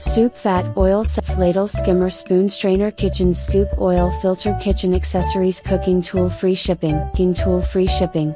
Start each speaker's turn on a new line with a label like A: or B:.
A: Soup fat oil sets ladle skimmer spoon strainer kitchen scoop oil filter kitchen accessories cooking tool free shipping. Cooking tool free shipping.